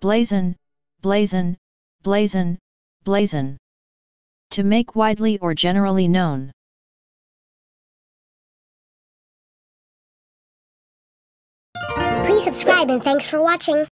blazon, blazon, blazon, blazon. To make widely or generally known. Please subscribe and thanks for watching.